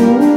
you.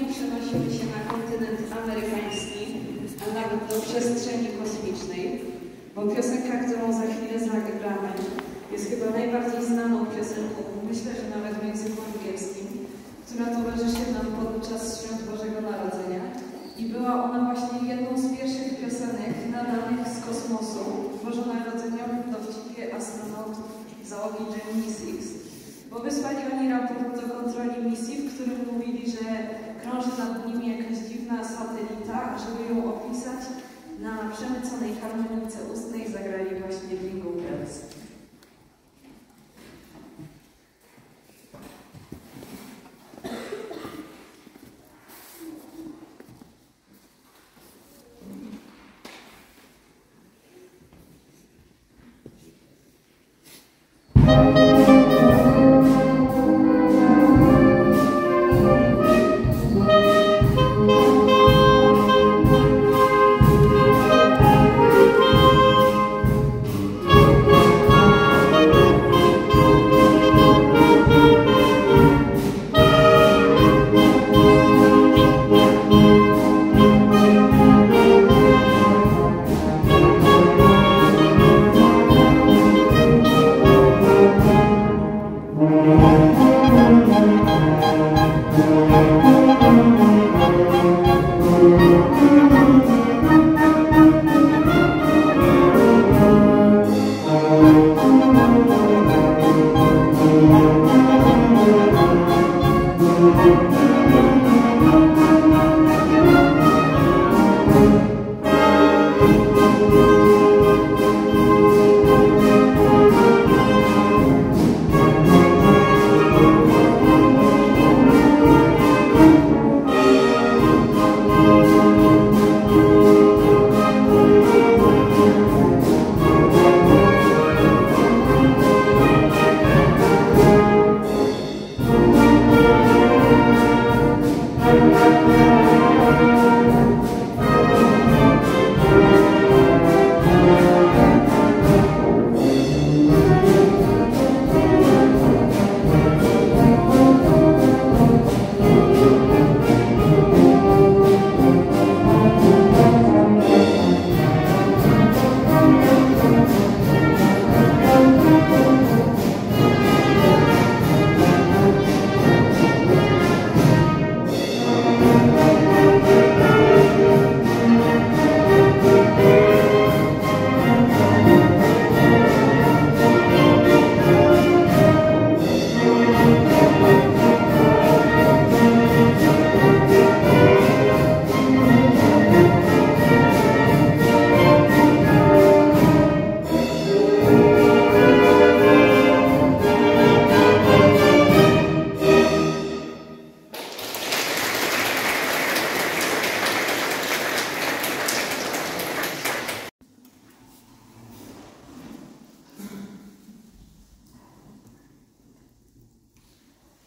powoli przenosimy się na kontynent amerykański, a nawet do przestrzeni kosmicznej, bo piosenka, którą za chwilę zagramy, jest chyba najbardziej znaną piosenką, myślę, że nawet w języku angielskim, która towarzyszy nam podczas Świąt Bożego Narodzenia i była ona właśnie jedną z pierwszych piosenek nadanych z kosmosu, bożonarodzeniowym dowcipie astronautów załogi Gemini 6. Bo wysłali oni raport do kontroli misji, w którym mówili, że krąży nad nimi jakaś dziwna satelita, a żeby ją opisać, na przemyconej harmonice ustnej zagrali właśnie Jingle Bells.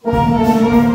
Música